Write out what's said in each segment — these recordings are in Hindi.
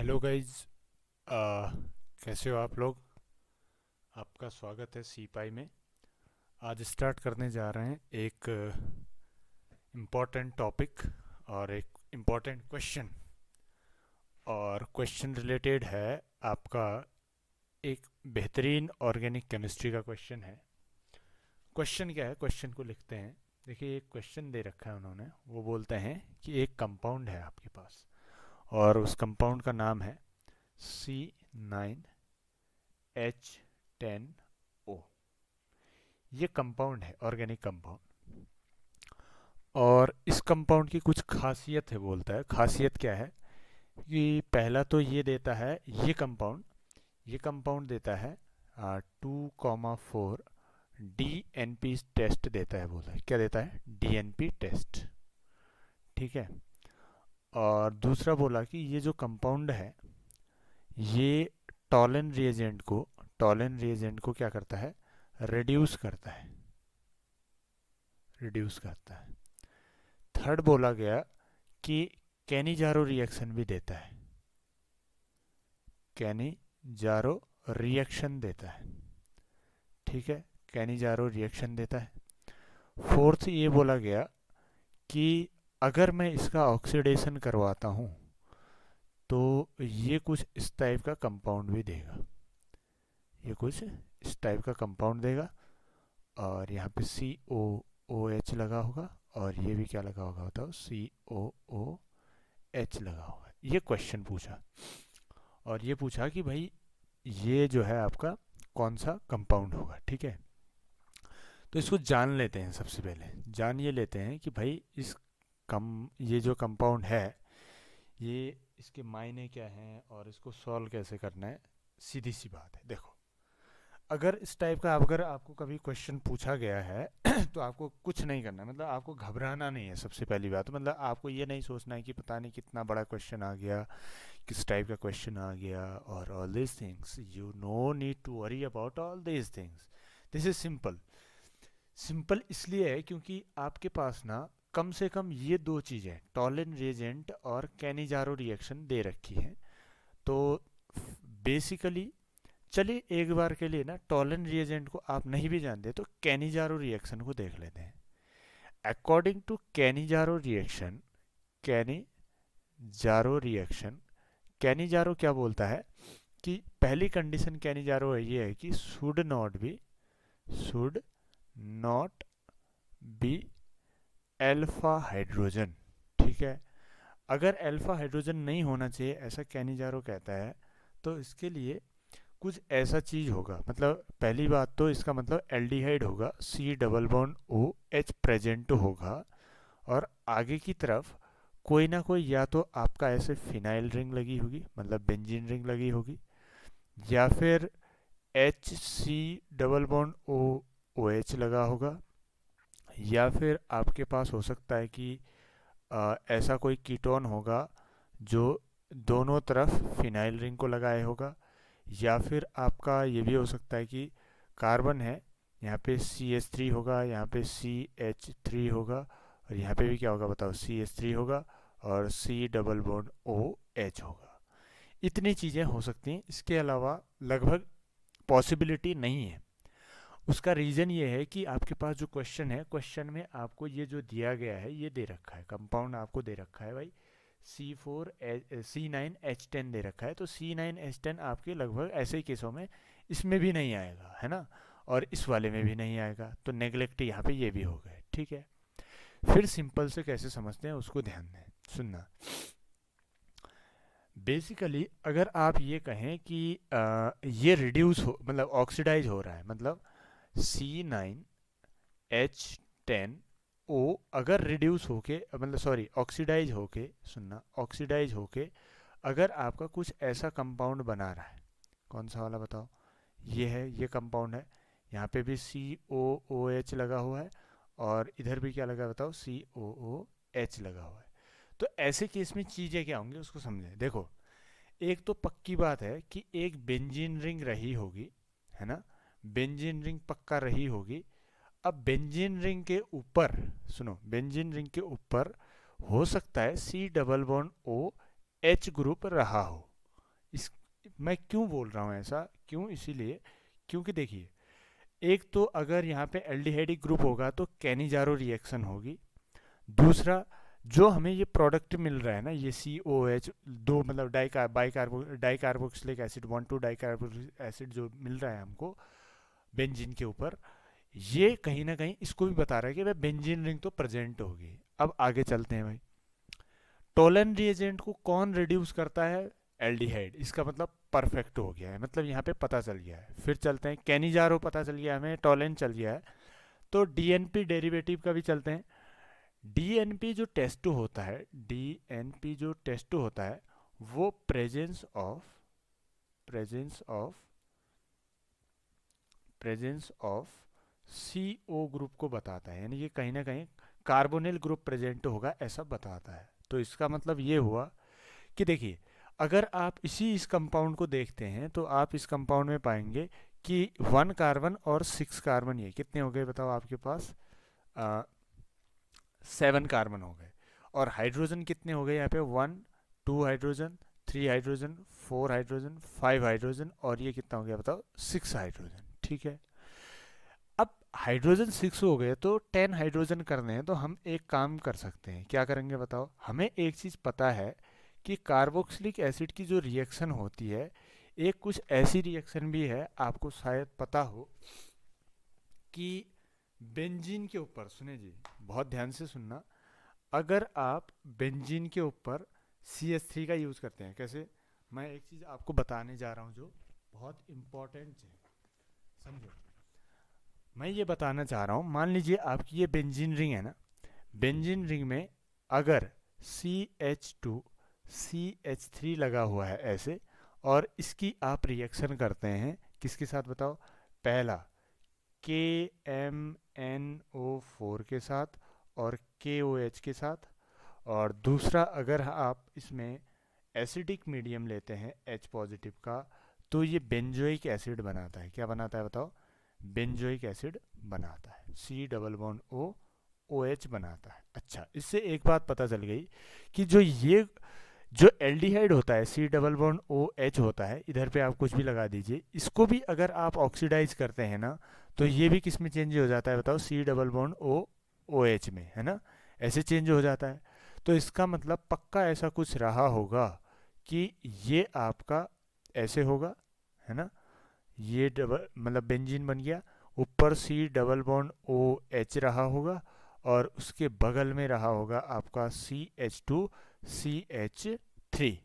हेलो गाइज़ कैसे हो आप लोग? आपका स्वागत है सी पाई में। आज स्टार्ट करने जा रहे हैं एक इंपॉर्टेंट टॉपिक और एक इंपॉर्टेंट क्वेश्चन और क्वेश्चन रिलेटेड है आपका एक बेहतरीन ऑर्गेनिक केमिस्ट्री का क्वेश्चन है। क्वेश्चन क्या है? क्वेश्चन को लिखते हैं। देखिए, एक क्वेश्चन दे रखा है उन्होंने। वो बोलते हैं कि एक कंपाउंड है आपके पास। और उस कंपाउंड का नाम है C nine H ten O ये कंपाउंड है ऑर्गेनिक कंपाउंड और इस कंपाउंड की कुछ खासियत है, बोलता है। खासियत क्या है? कि पहला तो ये देता है, ये कंपाउंड ये कंपाउंड देता है two comma four D N P test देता है, बोलता है। क्या देता है? डी एन पी टेस्ट ठीक है? और दूसरा बोला कि ये जो कंपाउंड है, ये टॉलन रिएजेंट को टॉलन रिएजेंट को क्या करता है? रिड्यूस करता है। रिड्यूस करता है। थर्ड बोला गया कि कैनीजारो रिएक्शन भी देता है। कैनीजारो रिएक्शन देता है। ठीक है? कैनीजारो रिएक्शन देता है। फोर्थ ये बोला गया कि अगर मैं इसका ऑक्सीडेशन करवाता हूँ तो ये कुछ इस टाइप का कंपाउंड भी देगा। ये कुछ इस टाइप का कंपाउंड देगा और यहाँ पे सी ओ ओ एच लगा होगा और ये भी क्या लगा होगा बताओ? सी ओ ओ एच लगा होगा। ये क्वेश्चन पूछा और ये पूछा कि भाई ये जो है आपका कौन सा कंपाउंड होगा, ठीक है? तो इसको जान लेते हैं सबसे पहले। जान ये लेते हैं कि भाई इस कम, ये जो कंपाउंड है, ये इसके मायने क्या हैं और इसको सॉल्व कैसे करना है, सीधी सी बात है। देखो, अगर इस टाइप का, अगर आपको कभी क्वेश्चन पूछा गया है तो आपको कुछ नहीं करना मतलब आपको घबराना नहीं है सबसे पहली बात मतलब आपको ये नहीं सोचना है कि पता नहीं कितना बड़ा क्वेश्चन आ गया, किस टाइप का क्वेश्चन आ गया और all this things you no need to worry about all this things this is simple simple इसलिए है क्योंकि आपके पास ना कम से कम ये दो चीज़ें टॉलिन रिएजेंट और कैनिजारो रिएक्शन दे रखी है। तो बेसिकली, चलिए एक बार के लिए ना टॉलिन रिएजेंट को आप नहीं भी जानते तो कैनिजारो रिएक्शन को देख लेते हैं। According to Cannizzaro reaction Cannizzaro reaction, Cannizzaro क्या बोलता है कि पहली कंडीशन कैनिजारो है, ये है कि should not be, should not be alpha hydrogen ठीक है? अगर अल्फ़ा हाइड्रोजन नहीं होना चाहिए, ऐसा कैनिजारो कहता है तो इसके लिए कुछ ऐसा चीज़ होगा। मतलब पहली बात तो इसका मतलब एल्डिहाइड होगा C double bond O H present होगा। और आगे की तरफ़ कोई ना कोई या तो आपका ऐसे फिनाइल रिंग लगी होगी मतलब बेंजीन रिंग लगी होगी, या फिर H C double bond O O H लगा होगा। या फिर आपके पास हो सकता है कि आ, ऐसा कोई कीटोन होगा जो दोनों तरफ़ फिनाइल रिंग को लगाए होगा या फिर आपका ये भी हो सकता है कि कार्बन है यहाँ पे सी एच थ्री होगा यहाँ पे सी एच थ्री होगा और यहाँ पे भी क्या होगा बताओ सी एच थ्री होगा और C double bond O H होगा। इतनी चीज़ें हो सकती हैं इसके अलावा लगभग पॉसिबिलिटी नहीं है। उसका रीज़न ये है कि आपके पास जो क्वेश्चन है क्वेश्चन में आपको ये जो दिया गया है ये दे रखा है। कंपाउंड आपको दे रखा है भाई। C four C nine H ten दे रखा है। तो सी नाइन एच टेन आपके लगभग ऐसे ही केसों में इसमें भी नहीं आएगा है ना? और इस वाले में भी नहीं आएगा। तो नेग्लेक्ट यहाँ पे ये भी हो गए ठीक है? फिर सिंपल से कैसे समझते हैं उसको ध्यान दें सुनना। बेसिकली अगर आप ये कहें कि आ, ये रिड्यूस हो मतलब ऑक्सीडाइज हो रहा है मतलब C nine H ten O अगर रिड्यूस होके मतलब सॉरी ऑक्सीडाइज होके, सुनना ऑक्सीडाइज होके अगर आपका कुछ ऐसा कंपाउंड बना रहा है, कौन सा वाला बताओ? ये है, ये कंपाउंड है, यहाँ पे भी सी ओ ओ एच लगा हुआ है और इधर भी क्या लगा बताओ? सी ओ ओ एच लगा हुआ है। तो ऐसे केस में चीज़ें क्या होंगी, उसको समझें। देखो, एक तो पक्की बात है कि एक बेंजीन रिंग रही होगी, है ना? बेंजीन रिंग पक्का रही होगी। अब बेंजीन रिंग के ऊपर, सुनो, बेंजीन रिंग के ऊपर हो सकता है C double bond O H group रहा हो। इस, मैं क्यों बोल रहा हूँ ऐसा? क्यों इसीलिए? क्योंकि देखिए, एक तो अगर यहाँ पे एल्डिहाइडिक ग्रुप होगा तो कैनिजारो रिएक्शन होगी। दूसरा, जो हमें ये प्रोडक्ट मिल रहा है ना, ये सी ओ एच दो मतलब di carbo di carboxylic acid, one two di carboxylic acid जो मिल रहा है हमको बेंजीन के ऊपर। ये कहीं ना कहीं इसको भी बता रहा है कि भाई बेंजीन रिंग तो प्रेजेंट होगी। अब आगे चलते हैं भाई। टोलन रिएजेंट को कौन रिड्यूस करता है? एल्डिहाइड। इसका मतलब परफेक्ट हो गया है। मतलब यहाँ पे पता चल गया है। फिर चलते हैं। कैनिजारो पता चल गया हमें। टोलेन चल गया है। तो डीएनपी डेरिवेटिव का भी चलते हैं। डीएनपी जो टेस्ट होता है डीएनपी जो टेस्ट होता है, वो presence of presence of presence of C O group को बताता है। यानी कि कहीं ना कहीं कार्बोनिल ग्रुप प्रेजेंट होगा ऐसा बताता है। तो इसका मतलब ये हुआ कि देखिए, अगर आप इसी इस कंपाउंड को देखते हैं तो आप इस कंपाउंड में पाएँगे कि वन कार्बन और सिक्स कार्बन ये कितने हो गए बताओ आपके पास? सेवन कार्बन हो गए। और हाइड्रोजन कितने हो गए यहाँ पे? One two hydrogen three hydrogen four hydrogen five hydrogen और ये कितना हो गया बताओ? सिक्स हाइड्रोजन ठीक है। अब हाइड्रोजन सिक्स हो गए तो टेन हाइड्रोजन करने हैं तो हम एक काम कर सकते हैं। क्या करेंगे बताओ? हमें एक चीज़ पता है कि कार्बोक्सिलिक एसिड की जो रिएक्शन होती है, एक कुछ ऐसी रिएक्शन भी है, आपको शायद पता हो, कि बेंजीन के ऊपर सुने जी, बहुत ध्यान से सुनना, अगर आप बेंजीन के ऊपर सी एस थ्री का यूज़ करते हैं, कैसे? मैं एक चीज़ आपको बताने जा रहा हूँ जो बहुत इंपॉर्टेंट है। समझो। मैं ये बताना चाह रहा हूँ, मान लीजिए आपकी ये बेंजीन रिंग है ना बेंजीन रिंग में अगर C H two C H three लगा हुआ है ऐसे, और इसकी आप रिएक्शन करते हैं, किसके साथ बताओ? पहला के एम एन ओ फोर के साथ और के ओ एच के साथ, और दूसरा, अगर आप इसमें एसिडिक मीडियम लेते हैं एच पॉजिटिव का तो ये बेंजोइक एसिड बनाता है। क्या बनाता है बताओ? बेंजोइक एसिड बनाता है। C double bond O O H बनाता है। अच्छा इससे एक बात पता चल गई कि जो ये, जो एल्डिहाइड होता है C double bond O H होता है, इधर पे आप कुछ भी लगा दीजिए, इसको भी अगर आप ऑक्सीडाइज करते हैं ना तो ये भी किसमें चेंज हो जाता है बताओ? C double bond O O H में, है ना? ऐसे चेंज हो जाता है। तो इसका मतलब पक्का ऐसा कुछ रहा होगा कि ये आपका ऐसे होगा, है ना? ये डबल मतलब बेंजीन बन गया, ऊपर C double bond O H रहा होगा और उसके बगल में रहा होगा आपका C H two C H three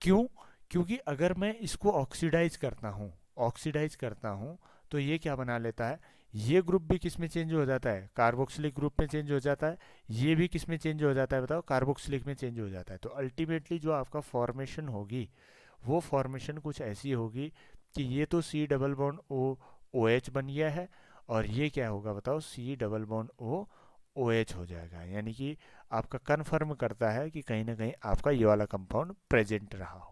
क्यों? क्योंकि अगर मैं इसको ऑक्सीडाइज करता हूँ ऑक्सीडाइज करता हूँ तो ये क्या बना लेता है? ये ग्रुप भी किसमें चेंज हो जाता है? कार्बोक्सिलिक ग्रुप में चेंज हो जाता है। ये भी किसमें चेंज हो जाता है बताओ? कार्बोक्सिलिक में चेंज हो जाता है। तो अल्टीमेटली जो आपका फॉर्मेशन होगी वो फॉर्मेशन कुछ ऐसी होगी कि ये तो C double bond O O H बन गया है और ये क्या होगा बताओ? C double bond O O H हो जाएगा। यानी कि आपका कन्फर्म करता है कि कहीं ना कहीं आपका ये वाला कंपाउंड प्रेजेंट रहा होगा।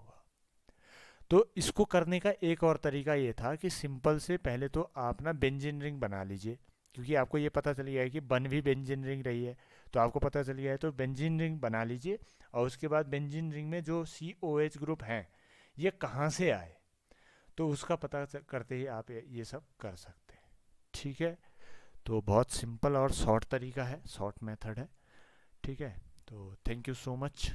तो इसको करने का एक और तरीका ये था कि सिंपल से पहले तो आप ना बेंजिन रिंग बना लीजिए, क्योंकि आपको ये पता चल गया है कि बन भी बेंजिन रिंग रही है। तो आपको पता चल गया है तो बेंजिन रिंग बना लीजिए और उसके बाद बेंजिन रिंग में जो सी ओ एच ग्रुप हैं ये कहाँ से आए? तो उसका पता करते ही आप ये सब कर सकते हैं। ठीक है? तो बहुत सिंपल और शॉर्ट तरीका है शॉर्ट मेथड है। ठीक है? तो थैंक यू सो मच